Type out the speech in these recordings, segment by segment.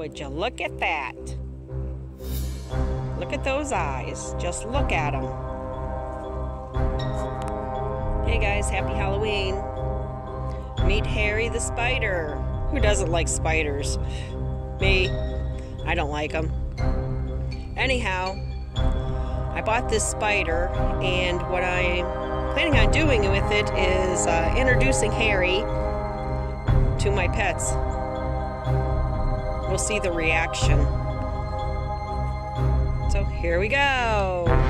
Would you look at that? Look at those eyes. Just look at them. Hey guys, happy Halloween. Meet Harry the spider. Who doesn't like spiders? Me. I don't like them. Anyhow, I bought this spider, and what I'm planning on doing with it is uh, introducing Harry to my pets. We'll see the reaction. So here we go.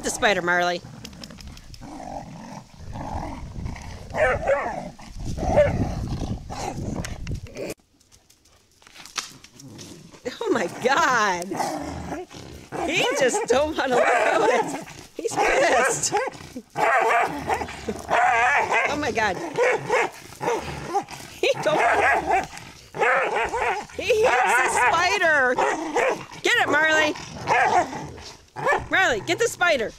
Get the spider, Marley. Oh my God. He just don't want to look at it. He's pissed. Oh my God. He don't. He hits the spider. Get it, Marley. Marley, get the spider.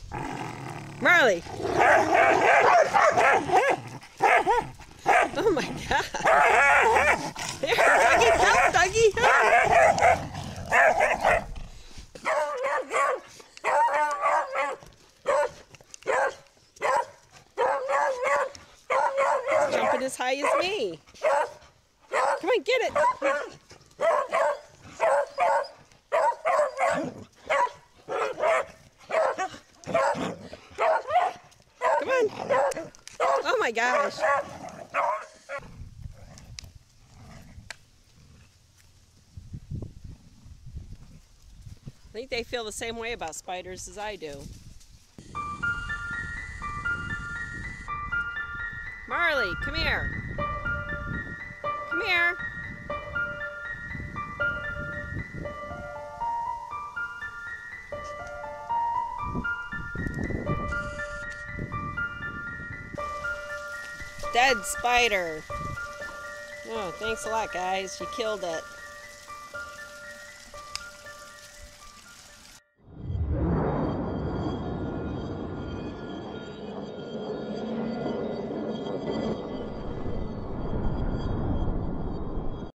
Riley. Oh my God. There, Dougie, help, Dougie, help. Jumping as high as me. Come on, get it. Come on. Oh my gosh. I think they feel the same way about spiders as I do. Marley, come here. Come here. Dead spider. Oh, thanks a lot, guys. You killed it.